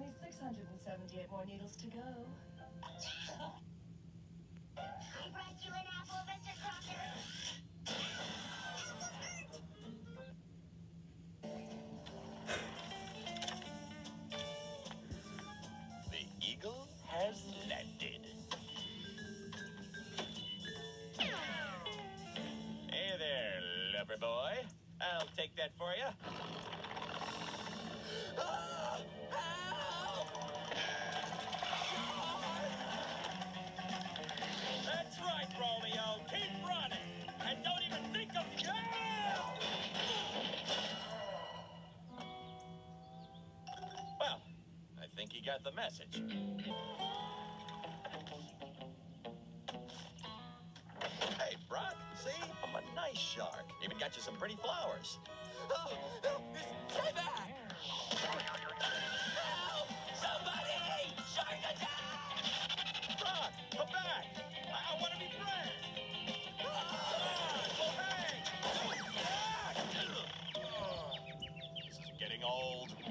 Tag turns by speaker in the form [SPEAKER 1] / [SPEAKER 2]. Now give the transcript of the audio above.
[SPEAKER 1] Only 678 more needles to go. I
[SPEAKER 2] brought you an apple, Mr. Crocker.
[SPEAKER 3] The eagle has landed. Hey there, lover boy. I'll take that for you. think he got the message. Hey, Brock, see? I'm a nice shark. Even got you some pretty flowers. Oh, oh stay back! Help! Somebody! Shark attack! Brock, come back! I, I want to be friends! Oh, hey! This is getting old.